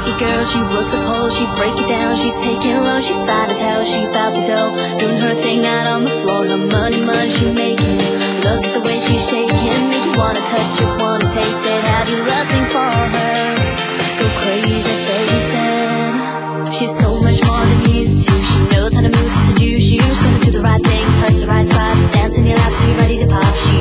girl, she work the pole, she break it down, she's taking low, she fine as hell, she bout to dough, doing her thing out on the floor, no money, money she making. Look at the way she's shaking, make you wanna touch it, wanna taste it, have you lusting for her? Go crazy, facing. She's so much more than you used to. She knows how to move to seduce you. Gonna do the right thing, touch the right spot, dance in your lap, you're ready to pop. She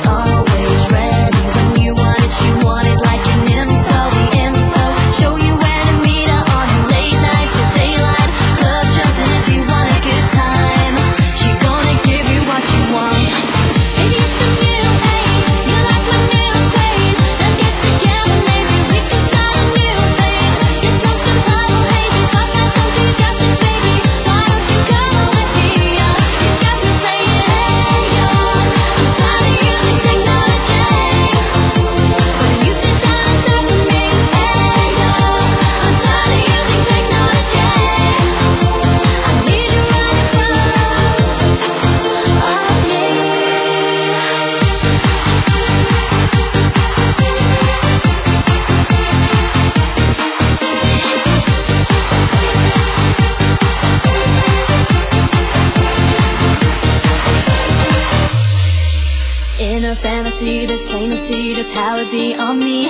fantasy, this plain to see just how it be on me.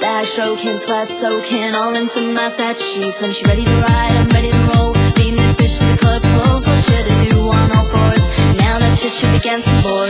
Back stroking, sweat soaking, all into my fat sheets. When she ready to ride, I'm ready to roll. Being this bitch to the club close, what should I do on all fours? Now that shit should be against the board.